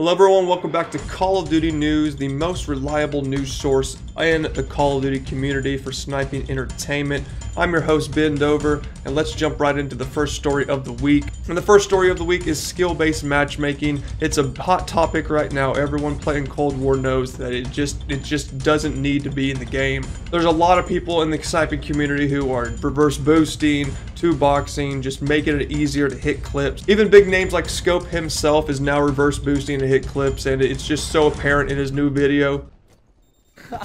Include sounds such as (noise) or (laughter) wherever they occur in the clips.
Hello everyone, welcome back to Call of Duty News, the most reliable news source in the Call of Duty community for sniping entertainment. I'm your host Ben Dover, and let's jump right into the first story of the week. And the first story of the week is skill-based matchmaking. It's a hot topic right now. Everyone playing Cold War knows that it just it just doesn't need to be in the game. There's a lot of people in the sniping community who are reverse boosting, two boxing, just making it easier to hit clips. Even big names like Scope himself is now reverse boosting hit clips, and it's just so apparent in his new video. (laughs)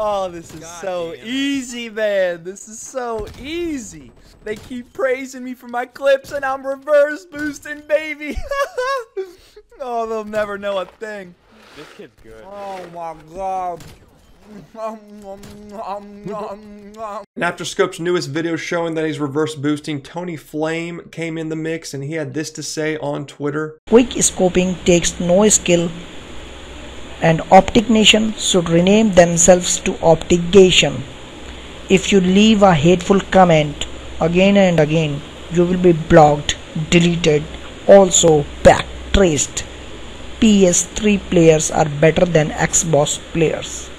Oh, this is God so easy, man. This is so easy. They keep praising me for my clips, and I'm reverse boosting, baby. (laughs) oh, they'll never know a thing. This kid's good. Oh, my God. And after Scope's newest video showing that he's reverse boosting, Tony Flame came in the mix and he had this to say on Twitter. Quick scoping takes no skill and Optic Nation should rename themselves to Optigation. If you leave a hateful comment again and again, you will be blocked, deleted, also backtraced. PS3 players are better than Xbox players.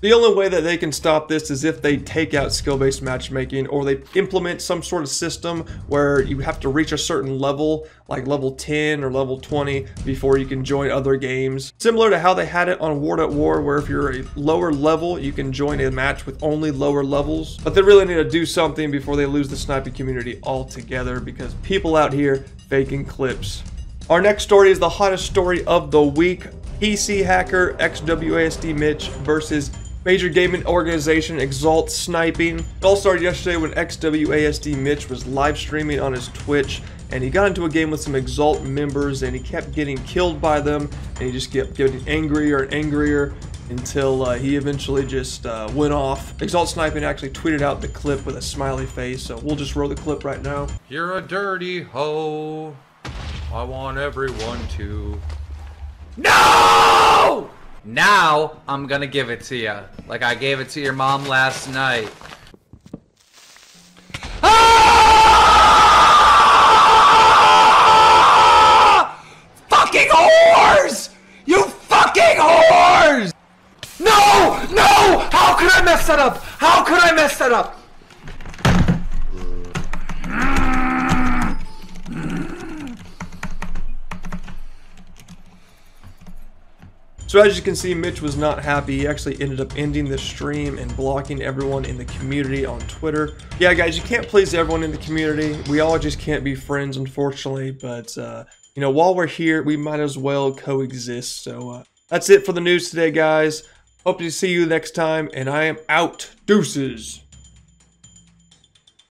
The only way that they can stop this is if they take out skill-based matchmaking or they implement some sort of system where you have to reach a certain level, like level 10 or level 20, before you can join other games. Similar to how they had it on World at War, where if you're a lower level, you can join a match with only lower levels. But they really need to do something before they lose the sniping community altogether because people out here faking clips. Our next story is the hottest story of the week. PC hacker XWASD Mitch versus Major gaming organization Exalt Sniping. It all started yesterday when XWASD Mitch was live streaming on his Twitch and he got into a game with some Exalt members and he kept getting killed by them and he just kept getting angrier and angrier until uh, he eventually just uh, went off. Exalt Sniping actually tweeted out the clip with a smiley face, so we'll just roll the clip right now. You're a dirty hoe. I want everyone to. No! Now, I'm gonna give it to you. Like I gave it to your mom last night. Ah! Fucking whores! You fucking whores! No! No! How could I mess that up? How could I mess that up? So as you can see, Mitch was not happy. He actually ended up ending the stream and blocking everyone in the community on Twitter. Yeah, guys, you can't please everyone in the community. We all just can't be friends, unfortunately. But, uh, you know, while we're here, we might as well coexist. So uh, that's it for the news today, guys. Hope to see you next time, and I am out. Deuces.